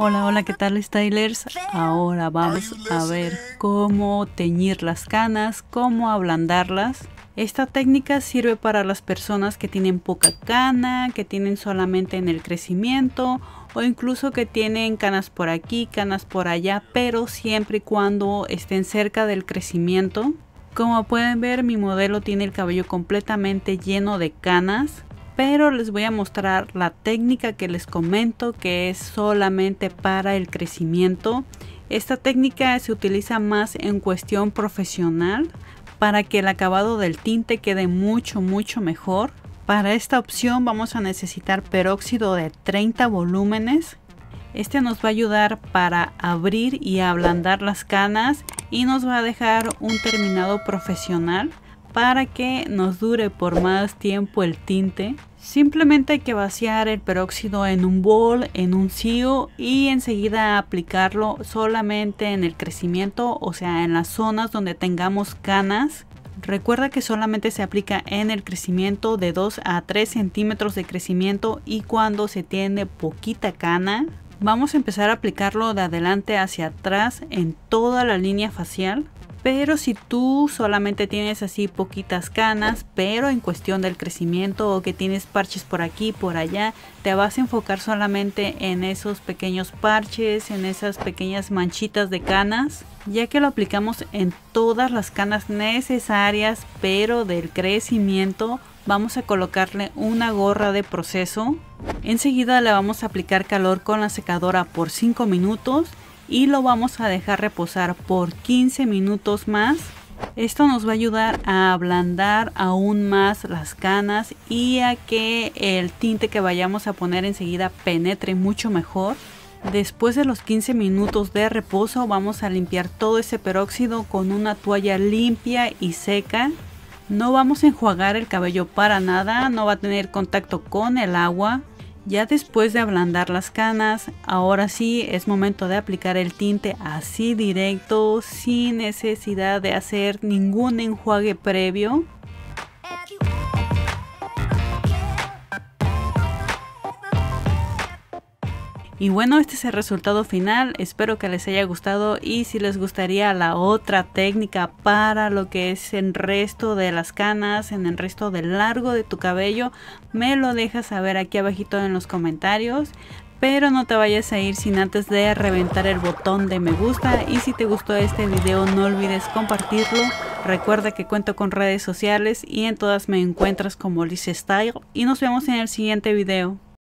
Hola, hola, ¿qué tal stylers? Ahora vamos a ver cómo teñir las canas, cómo ablandarlas. Esta técnica sirve para las personas que tienen poca cana, que tienen solamente en el crecimiento o incluso que tienen canas por aquí, canas por allá, pero siempre y cuando estén cerca del crecimiento. Como pueden ver mi modelo tiene el cabello completamente lleno de canas pero les voy a mostrar la técnica que les comento que es solamente para el crecimiento. Esta técnica se utiliza más en cuestión profesional para que el acabado del tinte quede mucho mucho mejor. Para esta opción vamos a necesitar peróxido de 30 volúmenes. Este nos va a ayudar para abrir y ablandar las canas y nos va a dejar un terminado profesional para que nos dure por más tiempo el tinte. Simplemente hay que vaciar el peróxido en un bol, en un CIO y enseguida aplicarlo solamente en el crecimiento, o sea, en las zonas donde tengamos canas. Recuerda que solamente se aplica en el crecimiento de 2 a 3 centímetros de crecimiento y cuando se tiene poquita cana. Vamos a empezar a aplicarlo de adelante hacia atrás en toda la línea facial. Pero si tú solamente tienes así poquitas canas, pero en cuestión del crecimiento o que tienes parches por aquí, por allá, te vas a enfocar solamente en esos pequeños parches, en esas pequeñas manchitas de canas, ya que lo aplicamos en todas las canas necesarias, pero del crecimiento, vamos a colocarle una gorra de proceso. Enseguida le vamos a aplicar calor con la secadora por 5 minutos y lo vamos a dejar reposar por 15 minutos más. Esto nos va a ayudar a ablandar aún más las canas y a que el tinte que vayamos a poner enseguida penetre mucho mejor. Después de los 15 minutos de reposo vamos a limpiar todo ese peróxido con una toalla limpia y seca. No vamos a enjuagar el cabello para nada, no va a tener contacto con el agua. Ya después de ablandar las canas, ahora sí es momento de aplicar el tinte así directo, sin necesidad de hacer ningún enjuague previo. Y bueno, este es el resultado final. Espero que les haya gustado y si les gustaría la otra técnica para lo que es el resto de las canas, en el resto del largo de tu cabello, me lo dejas saber aquí abajito en los comentarios. Pero no te vayas a ir sin antes de reventar el botón de me gusta y si te gustó este video no olvides compartirlo. Recuerda que cuento con redes sociales y en todas me encuentras como Liz Style y nos vemos en el siguiente video.